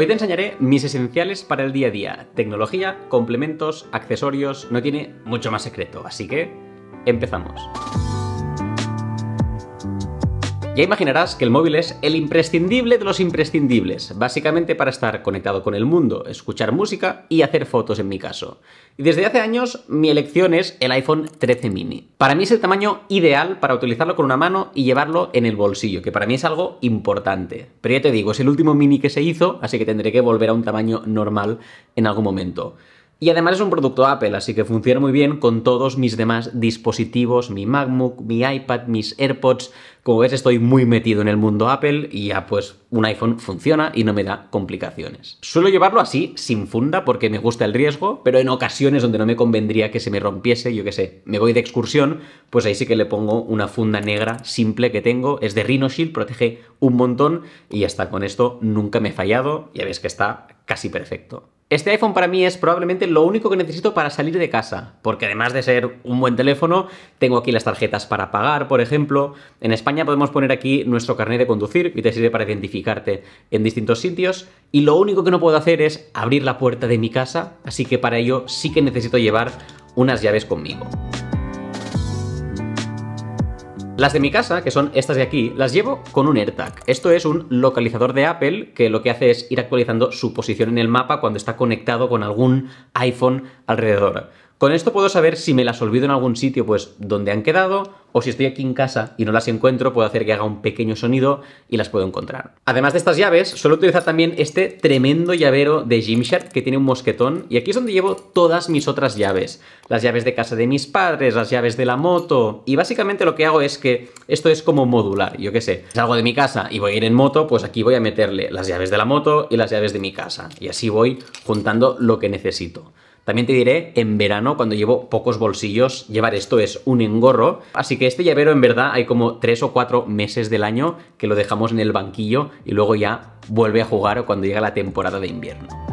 Hoy te enseñaré mis esenciales para el día a día. Tecnología, complementos, accesorios, no tiene mucho más secreto, así que empezamos. Ya imaginarás que el móvil es el imprescindible de los imprescindibles, básicamente para estar conectado con el mundo, escuchar música y hacer fotos en mi caso. Y desde hace años mi elección es el iPhone 13 mini. Para mí es el tamaño ideal para utilizarlo con una mano y llevarlo en el bolsillo, que para mí es algo importante. Pero ya te digo, es el último mini que se hizo, así que tendré que volver a un tamaño normal en algún momento. Y además es un producto Apple, así que funciona muy bien con todos mis demás dispositivos, mi MacBook, mi iPad, mis AirPods. Como ves, estoy muy metido en el mundo Apple y ya pues un iPhone funciona y no me da complicaciones. Suelo llevarlo así, sin funda, porque me gusta el riesgo, pero en ocasiones donde no me convendría que se me rompiese, yo qué sé, me voy de excursión, pues ahí sí que le pongo una funda negra simple que tengo, es de Rhino Shield, protege un montón y hasta con esto nunca me he fallado, ya ves que está casi perfecto. Este iPhone para mí es probablemente lo único que necesito para salir de casa, porque además de ser un buen teléfono, tengo aquí las tarjetas para pagar, por ejemplo. En España podemos poner aquí nuestro carnet de conducir y te sirve para identificarte en distintos sitios. Y lo único que no puedo hacer es abrir la puerta de mi casa, así que para ello sí que necesito llevar unas llaves conmigo. Las de mi casa, que son estas de aquí, las llevo con un AirTag. Esto es un localizador de Apple que lo que hace es ir actualizando su posición en el mapa cuando está conectado con algún iPhone alrededor. Con esto puedo saber si me las olvido en algún sitio, pues donde han quedado, o si estoy aquí en casa y no las encuentro, puedo hacer que haga un pequeño sonido y las puedo encontrar. Además de estas llaves, suelo utilizar también este tremendo llavero de Gymshark que tiene un mosquetón, y aquí es donde llevo todas mis otras llaves. Las llaves de casa de mis padres, las llaves de la moto, y básicamente lo que hago es que esto es como modular, yo qué sé. Salgo de mi casa y voy a ir en moto, pues aquí voy a meterle las llaves de la moto y las llaves de mi casa, y así voy juntando lo que necesito. También te diré, en verano, cuando llevo pocos bolsillos, llevar esto es un engorro. Así que este llavero, en verdad, hay como tres o cuatro meses del año que lo dejamos en el banquillo y luego ya vuelve a jugar cuando llega la temporada de invierno.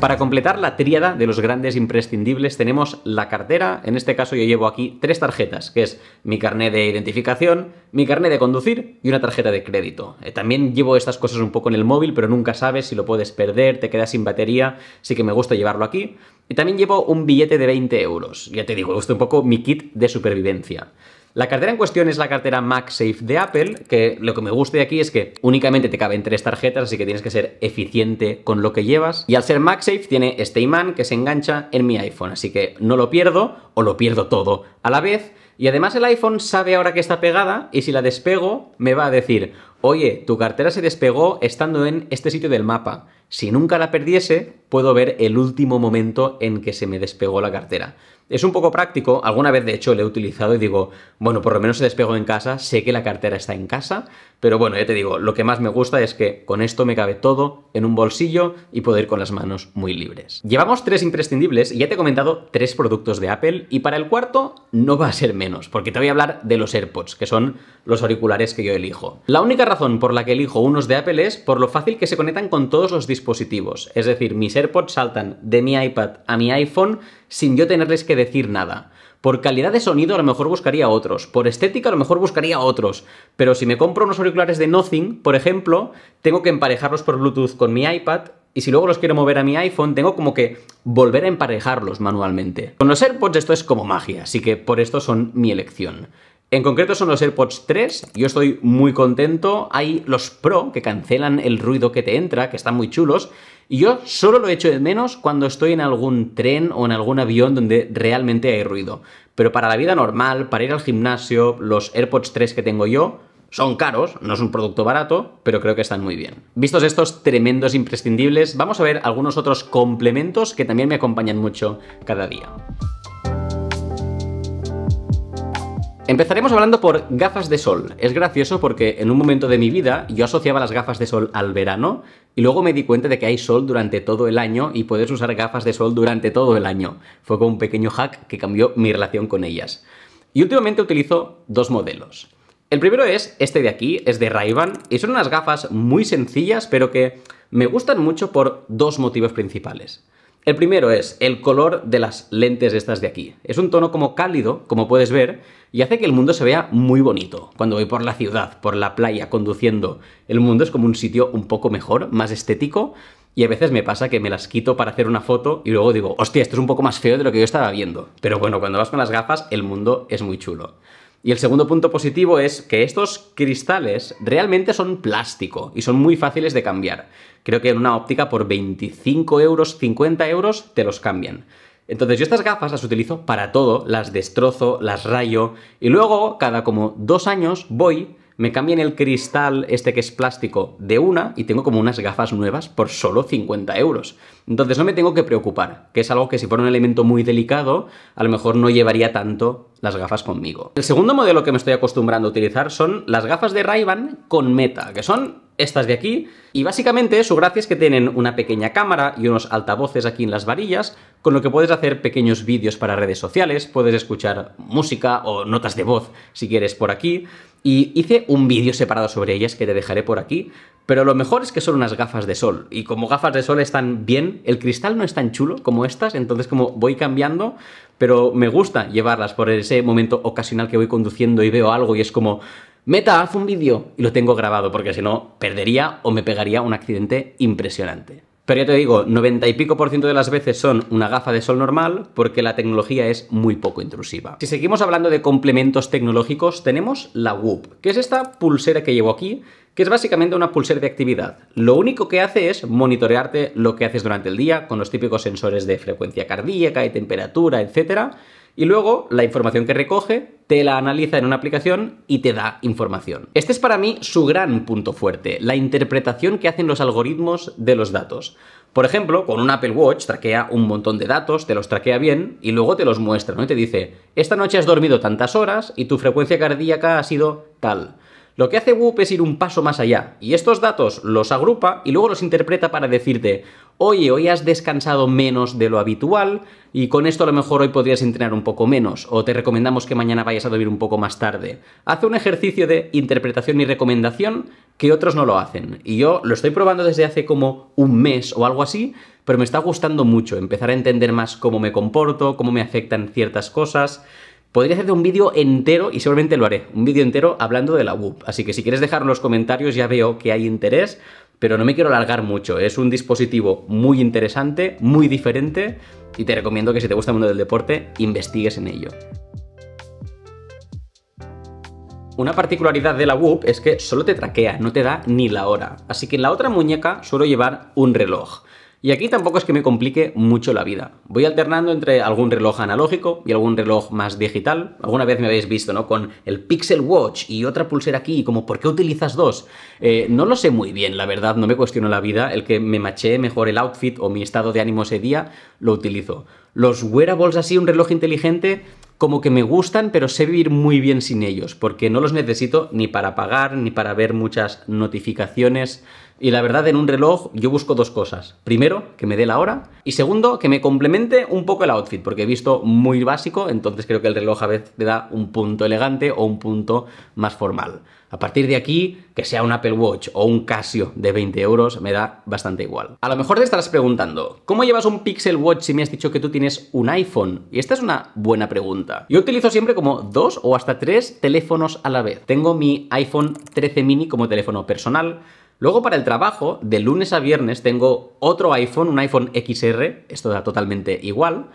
Para completar la tríada de los grandes imprescindibles tenemos la cartera, en este caso yo llevo aquí tres tarjetas, que es mi carnet de identificación, mi carnet de conducir y una tarjeta de crédito. Eh, también llevo estas cosas un poco en el móvil, pero nunca sabes si lo puedes perder, te quedas sin batería, sí que me gusta llevarlo aquí. Y también llevo un billete de 20 euros, ya te digo, es un poco mi kit de supervivencia. La cartera en cuestión es la cartera MagSafe de Apple, que lo que me gusta de aquí es que únicamente te caben tres tarjetas, así que tienes que ser eficiente con lo que llevas. Y al ser MagSafe tiene este imán que se engancha en mi iPhone, así que no lo pierdo o lo pierdo todo a la vez. Y además el iPhone sabe ahora que está pegada y si la despego me va a decir, oye, tu cartera se despegó estando en este sitio del mapa. Si nunca la perdiese, puedo ver el último momento en que se me despegó la cartera. Es un poco práctico, alguna vez de hecho lo he utilizado y digo, bueno, por lo menos se despego en casa, sé que la cartera está en casa, pero bueno, ya te digo, lo que más me gusta es que con esto me cabe todo en un bolsillo y puedo ir con las manos muy libres. Llevamos tres imprescindibles y ya te he comentado tres productos de Apple y para el cuarto no va a ser menos, porque te voy a hablar de los AirPods, que son los auriculares que yo elijo. La única razón por la que elijo unos de Apple es por lo fácil que se conectan con todos los dispositivos, es decir, mis AirPods saltan de mi iPad a mi iPhone sin yo tenerles que decir nada. Por calidad de sonido a lo mejor buscaría otros, por estética a lo mejor buscaría otros, pero si me compro unos auriculares de Nothing, por ejemplo, tengo que emparejarlos por Bluetooth con mi iPad y si luego los quiero mover a mi iPhone, tengo como que volver a emparejarlos manualmente. Con los AirPods esto es como magia, así que por esto son mi elección. En concreto son los AirPods 3, yo estoy muy contento. Hay los Pro que cancelan el ruido que te entra, que están muy chulos. Y yo solo lo echo de menos cuando estoy en algún tren o en algún avión donde realmente hay ruido. Pero para la vida normal, para ir al gimnasio, los AirPods 3 que tengo yo son caros, no es un producto barato, pero creo que están muy bien. Vistos estos tremendos imprescindibles, vamos a ver algunos otros complementos que también me acompañan mucho cada día. Empezaremos hablando por gafas de sol. Es gracioso porque en un momento de mi vida yo asociaba las gafas de sol al verano y luego me di cuenta de que hay sol durante todo el año y puedes usar gafas de sol durante todo el año. Fue como un pequeño hack que cambió mi relación con ellas. Y últimamente utilizo dos modelos. El primero es este de aquí, es de Ray-Ban y son unas gafas muy sencillas pero que me gustan mucho por dos motivos principales. El primero es el color de las lentes estas de aquí. Es un tono como cálido, como puedes ver, y hace que el mundo se vea muy bonito. Cuando voy por la ciudad, por la playa, conduciendo, el mundo es como un sitio un poco mejor, más estético, y a veces me pasa que me las quito para hacer una foto y luego digo, hostia, esto es un poco más feo de lo que yo estaba viendo. Pero bueno, cuando vas con las gafas, el mundo es muy chulo. Y el segundo punto positivo es que estos cristales realmente son plástico y son muy fáciles de cambiar. Creo que en una óptica por 25 euros, 50 euros te los cambian. Entonces yo estas gafas las utilizo para todo, las destrozo, las rayo y luego cada como dos años voy me cambian el cristal este que es plástico de una y tengo como unas gafas nuevas por solo 50 euros. Entonces no me tengo que preocupar, que es algo que si fuera un elemento muy delicado, a lo mejor no llevaría tanto las gafas conmigo. El segundo modelo que me estoy acostumbrando a utilizar son las gafas de ray con Meta, que son estas de aquí, y básicamente su gracia es que tienen una pequeña cámara y unos altavoces aquí en las varillas, con lo que puedes hacer pequeños vídeos para redes sociales, puedes escuchar música o notas de voz si quieres por aquí, y hice un vídeo separado sobre ellas que te dejaré por aquí, pero lo mejor es que son unas gafas de sol, y como gafas de sol están bien, el cristal no es tan chulo como estas, entonces como voy cambiando, pero me gusta llevarlas por ese momento ocasional que voy conduciendo y veo algo y es como, Meta, haz un vídeo y lo tengo grabado porque si no perdería o me pegaría un accidente impresionante. Pero ya te digo, 90 y pico por ciento de las veces son una gafa de sol normal porque la tecnología es muy poco intrusiva. Si seguimos hablando de complementos tecnológicos, tenemos la Whoop, que es esta pulsera que llevo aquí, que es básicamente una pulsera de actividad. Lo único que hace es monitorearte lo que haces durante el día con los típicos sensores de frecuencia cardíaca y temperatura, etcétera y luego la información que recoge te la analiza en una aplicación y te da información. Este es para mí su gran punto fuerte, la interpretación que hacen los algoritmos de los datos. Por ejemplo, con un Apple Watch traquea un montón de datos, te los traquea bien y luego te los muestra, ¿no? Y te dice, esta noche has dormido tantas horas y tu frecuencia cardíaca ha sido tal. Lo que hace Whoop es ir un paso más allá, y estos datos los agrupa y luego los interpreta para decirte, oye, hoy has descansado menos de lo habitual, y con esto a lo mejor hoy podrías entrenar un poco menos, o te recomendamos que mañana vayas a dormir un poco más tarde. Hace un ejercicio de interpretación y recomendación que otros no lo hacen, y yo lo estoy probando desde hace como un mes o algo así, pero me está gustando mucho empezar a entender más cómo me comporto, cómo me afectan ciertas cosas. Podría hacerte un vídeo entero, y seguramente lo haré, un vídeo entero hablando de la WUP. Así que si quieres dejar los comentarios ya veo que hay interés, pero no me quiero alargar mucho. Es un dispositivo muy interesante, muy diferente, y te recomiendo que si te gusta el mundo del deporte, investigues en ello. Una particularidad de la WUP es que solo te traquea, no te da ni la hora. Así que en la otra muñeca suelo llevar un reloj. Y aquí tampoco es que me complique mucho la vida. Voy alternando entre algún reloj analógico y algún reloj más digital. Alguna vez me habéis visto, ¿no? Con el Pixel Watch y otra pulsera aquí, como ¿por qué utilizas dos? Eh, no lo sé muy bien, la verdad, no me cuestiono la vida. El que me maché mejor el outfit o mi estado de ánimo ese día, lo utilizo. Los wearables así, un reloj inteligente, como que me gustan, pero sé vivir muy bien sin ellos, porque no los necesito ni para pagar, ni para ver muchas notificaciones. Y la verdad, en un reloj yo busco dos cosas. Primero, que me dé la hora. Y segundo, que me complemente un poco el outfit, porque he visto muy básico, entonces creo que el reloj a veces te da un punto elegante o un punto más formal. A partir de aquí, que sea un Apple Watch o un Casio de 20 euros, me da bastante igual. A lo mejor te estarás preguntando, ¿cómo llevas un Pixel Watch si me has dicho que tú tienes un iPhone? Y esta es una buena pregunta. Yo utilizo siempre como dos o hasta tres teléfonos a la vez. Tengo mi iPhone 13 mini como teléfono personal, Luego para el trabajo, de lunes a viernes tengo otro iPhone, un iPhone XR, esto da totalmente igual.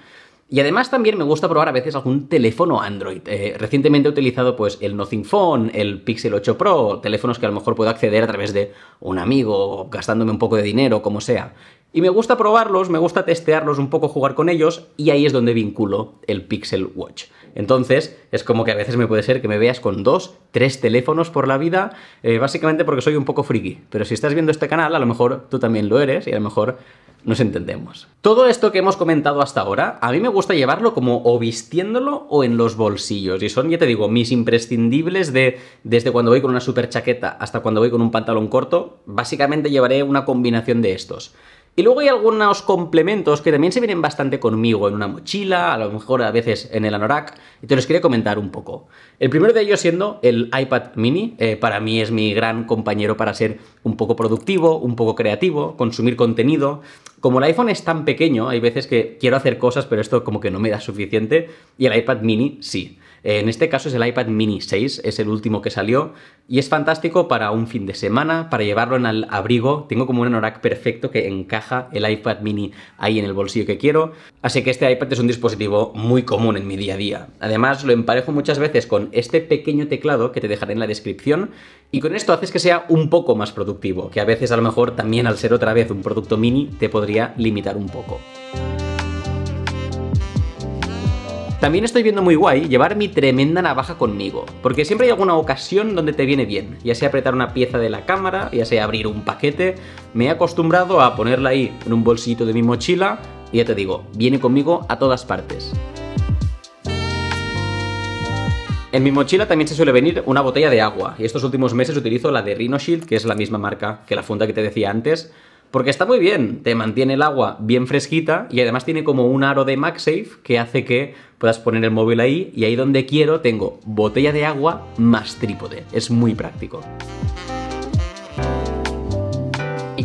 Y además también me gusta probar a veces algún teléfono Android. Eh, recientemente he utilizado pues el Nothing Phone, el Pixel 8 Pro, teléfonos que a lo mejor puedo acceder a través de un amigo, gastándome un poco de dinero, como sea. Y me gusta probarlos, me gusta testearlos un poco, jugar con ellos, y ahí es donde vinculo el Pixel Watch. Entonces, es como que a veces me puede ser que me veas con dos, tres teléfonos por la vida, eh, básicamente porque soy un poco friki. Pero si estás viendo este canal, a lo mejor tú también lo eres y a lo mejor nos entendemos. Todo esto que hemos comentado hasta ahora, a mí me gusta llevarlo como o vistiéndolo o en los bolsillos. Y son, ya te digo, mis imprescindibles de desde cuando voy con una super chaqueta hasta cuando voy con un pantalón corto. Básicamente llevaré una combinación de estos. Y luego hay algunos complementos que también se vienen bastante conmigo en una mochila, a lo mejor a veces en el anorak, y te los quería comentar un poco. El primero de ellos siendo el iPad mini, eh, para mí es mi gran compañero para ser un poco productivo, un poco creativo, consumir contenido. Como el iPhone es tan pequeño, hay veces que quiero hacer cosas, pero esto como que no me da suficiente, y el iPad mini sí. En este caso es el iPad mini 6, es el último que salió y es fantástico para un fin de semana, para llevarlo en el abrigo. Tengo como un anorak perfecto que encaja el iPad mini ahí en el bolsillo que quiero. Así que este iPad es un dispositivo muy común en mi día a día. Además lo emparejo muchas veces con este pequeño teclado que te dejaré en la descripción y con esto haces que sea un poco más productivo, que a veces a lo mejor también al ser otra vez un producto mini te podría limitar un poco. También estoy viendo muy guay llevar mi tremenda navaja conmigo, porque siempre hay alguna ocasión donde te viene bien, ya sea apretar una pieza de la cámara, ya sea abrir un paquete, me he acostumbrado a ponerla ahí en un bolsito de mi mochila y ya te digo, viene conmigo a todas partes. En mi mochila también se suele venir una botella de agua, y estos últimos meses utilizo la de Rhino Shield, que es la misma marca que la funda que te decía antes, porque está muy bien, te mantiene el agua bien fresquita y además tiene como un aro de MagSafe que hace que puedas poner el móvil ahí y ahí donde quiero tengo botella de agua más trípode. Es muy práctico.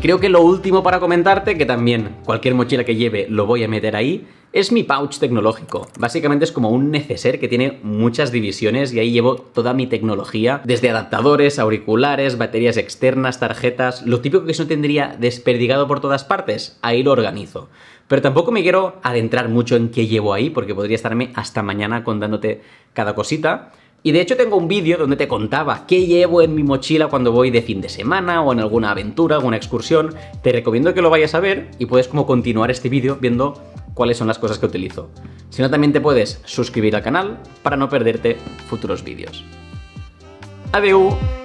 Creo que lo último para comentarte, que también cualquier mochila que lleve lo voy a meter ahí, es mi pouch tecnológico. Básicamente es como un neceser que tiene muchas divisiones y ahí llevo toda mi tecnología, desde adaptadores, auriculares, baterías externas, tarjetas, lo típico que eso tendría desperdigado por todas partes, ahí lo organizo. Pero tampoco me quiero adentrar mucho en qué llevo ahí, porque podría estarme hasta mañana contándote cada cosita. Y de hecho tengo un vídeo donde te contaba qué llevo en mi mochila cuando voy de fin de semana o en alguna aventura, alguna excursión. Te recomiendo que lo vayas a ver y puedes como continuar este vídeo viendo cuáles son las cosas que utilizo. Si no, también te puedes suscribir al canal para no perderte futuros vídeos. Adiós.